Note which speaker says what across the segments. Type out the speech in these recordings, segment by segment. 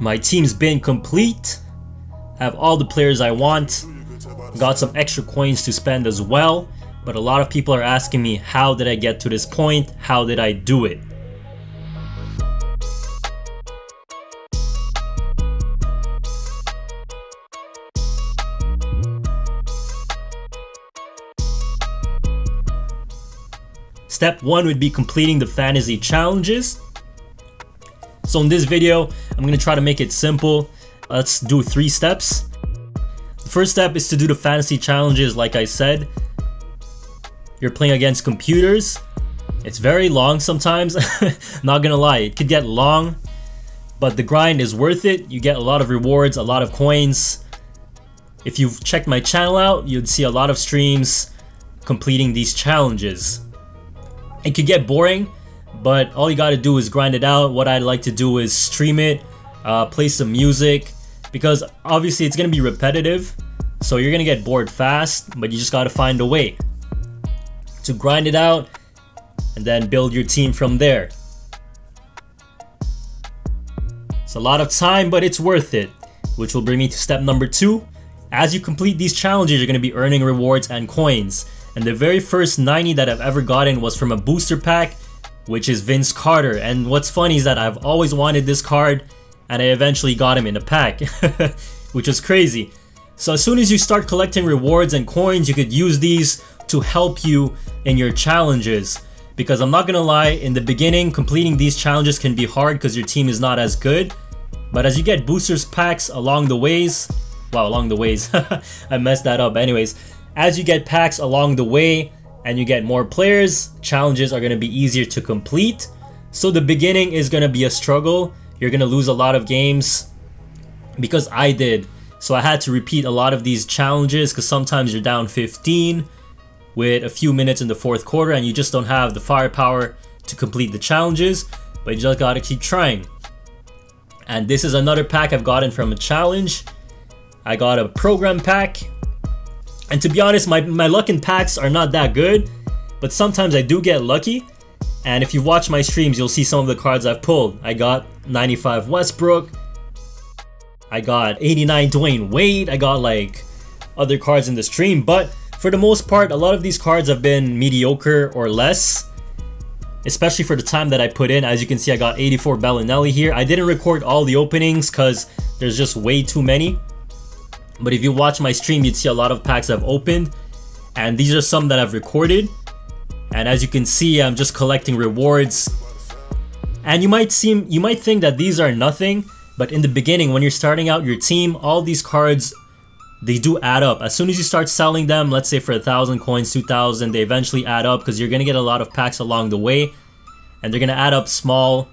Speaker 1: My team's been complete. I have all the players I want. Got some extra coins to spend as well. But a lot of people are asking me, how did I get to this point? How did I do it? Step 1 would be completing the fantasy challenges. So in this video, I'm to try to make it simple. Let's do three steps. The first step is to do the fantasy challenges like I said. You're playing against computers. It's very long sometimes, not gonna lie, it could get long, but the grind is worth it. You get a lot of rewards, a lot of coins. If you've checked my channel out, you'd see a lot of streams completing these challenges. It could get boring, but all you gotta do is grind it out. What I'd like to do is stream it, uh, play some music, because obviously it's gonna be repetitive, so you're gonna get bored fast, but you just gotta find a way to grind it out and then build your team from there. It's a lot of time, but it's worth it, which will bring me to step number two. As you complete these challenges, you're gonna be earning rewards and coins. And the very first 90 that I've ever gotten was from a booster pack, which is Vince Carter. And what's funny is that I've always wanted this card, and I eventually got him in a pack, which is crazy. So as soon as you start collecting rewards and coins, you could use these to help you in your challenges. Because I'm not gonna lie, in the beginning, completing these challenges can be hard because your team is not as good. But as you get boosters packs along the ways, wow, along the ways, I messed that up. Anyways, as you get packs along the way and you get more players, challenges are going to be easier to complete. So the beginning is going to be a struggle. You're going to lose a lot of games because I did. So I had to repeat a lot of these challenges because sometimes you're down 15 with a few minutes in the fourth quarter and you just don't have the firepower to complete the challenges, but you just gotta keep trying. And this is another pack I've gotten from a challenge. I got a program pack and to be honest, my, my luck in packs are not that good, but sometimes I do get lucky. And if you watch my streams, you'll see some of the cards I've pulled. I got 95 Westbrook. I got 89 Dwyane Wade. I got like other cards in the stream. But for the most part, a lot of these cards have been mediocre or less. Especially for the time that I put in. As you can see, I got 84 Belinelli here. I didn't record all the openings because there's just way too many. But if you watch my stream, you'd see a lot of packs I've opened. And these are some that I've recorded. And as you can see, I'm just collecting rewards. And you might seem, you might think that these are nothing, but in the beginning, when you're starting out your team, all these cards, they do add up. As soon as you start selling them, let's say for a thousand coins, 2,000, they eventually add up because you're gonna get a lot of packs along the way. And they're gonna add up small,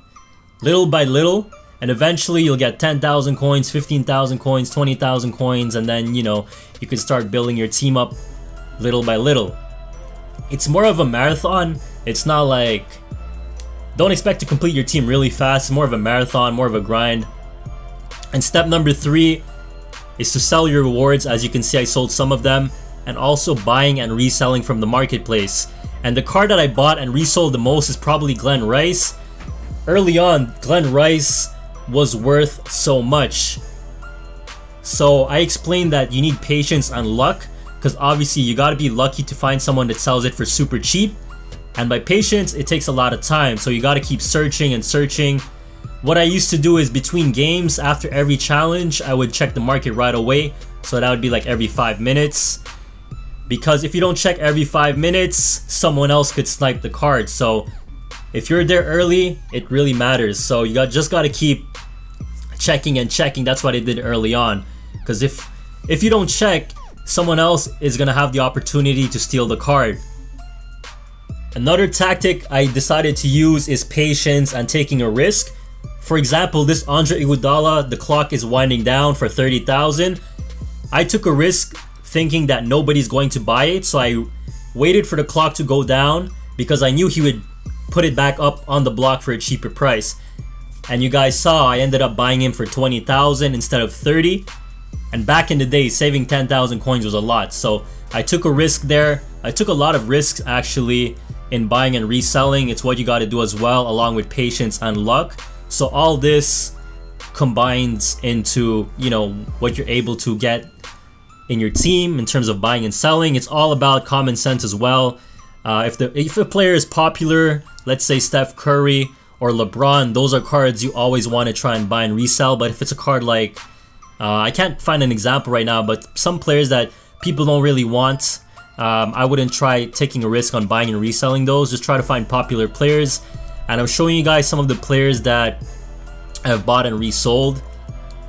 Speaker 1: little by little and eventually you'll get 10,000 coins, 15,000 coins, 20,000 coins, and then, you know, you can start building your team up little by little. It's more of a marathon. It's not like, don't expect to complete your team really fast. It's more of a marathon, more of a grind. And step number three is to sell your rewards. As you can see, I sold some of them and also buying and reselling from the marketplace. And the card that I bought and resold the most is probably Glen Rice. Early on, Glen Rice was worth so much. So I explained that you need patience and luck because obviously you gotta be lucky to find someone that sells it for super cheap. And by patience, it takes a lot of time. So you gotta keep searching and searching. What I used to do is between games, after every challenge, I would check the market right away. So that would be like every five minutes. Because if you don't check every five minutes, someone else could snipe the card. So if you're there early, it really matters. So you got just gotta keep checking and checking. That's what I did early on. Because if if you don't check, someone else is gonna have the opportunity to steal the card. Another tactic I decided to use is patience and taking a risk. For example, this Andre Iguodala, the clock is winding down for 30,000. I took a risk thinking that nobody's going to buy it, so I waited for the clock to go down because I knew he would put it back up on the block for a cheaper price. And you guys saw I ended up buying him for 20,000 instead of 30. And back in the day, saving 10,000 coins was a lot. So I took a risk there. I took a lot of risks actually in buying and reselling. It's what you got to do as well, along with patience and luck. So all this combines into, you know, what you're able to get in your team in terms of buying and selling. It's all about common sense as well. Uh, if the if a player is popular, let's say Steph Curry or LeBron, those are cards you always want to try and buy and resell. But if it's a card like, uh, I can't find an example right now, but some players that people don't really want, um, I wouldn't try taking a risk on buying and reselling those. Just try to find popular players. And I'm showing you guys some of the players that I have bought and resold.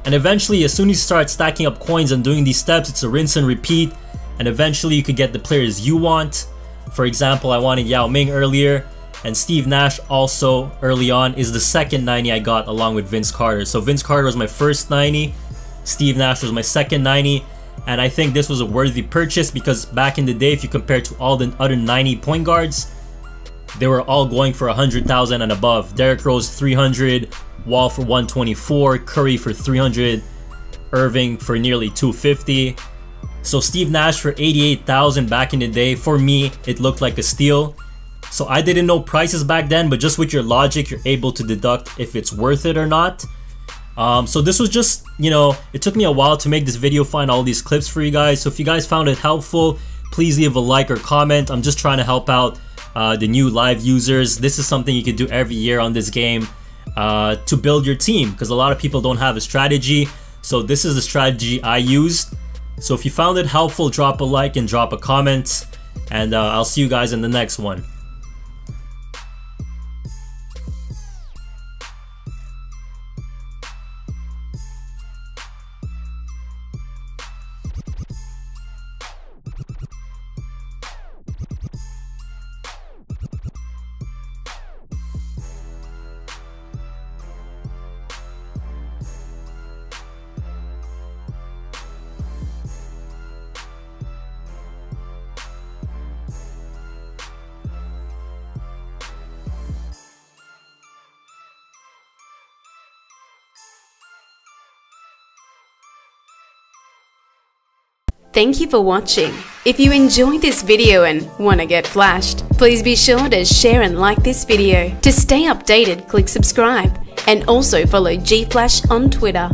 Speaker 1: And eventually, as soon as you start stacking up coins and doing these steps, it's a rinse and repeat. And eventually you could get the players you want. For example, I wanted Yao Ming earlier. And Steve Nash also early on is the second 90 I got along with Vince Carter. So Vince Carter was my first 90. Steve Nash was my second 90. And I think this was a worthy purchase because back in the day, if you compare to all the other 90 point guards, they were all going for 100,000 and above. Derrick Rose 300, Wall for 124, Curry for 300, Irving for nearly 250. So Steve Nash for 88,000 back in the day, for me, it looked like a steal. So I didn't know prices back then, but just with your logic, you're able to deduct if it's worth it or not. Um, so this was just, you know, it took me a while to make this video, find all these clips for you guys. So if you guys found it helpful, please leave a like or comment. I'm just trying to help out uh, the new live users. This is something you can do every year on this game uh, to build your team because a lot of people don't have a strategy. So this is the strategy I used. So if you found it helpful, drop a like and drop a comment. And uh, I'll see you guys in the next one.
Speaker 2: Thank you for watching. If you enjoyed this video and want to get flashed, please be sure to share and like this video. To stay updated, click subscribe and also follow GFlash on Twitter.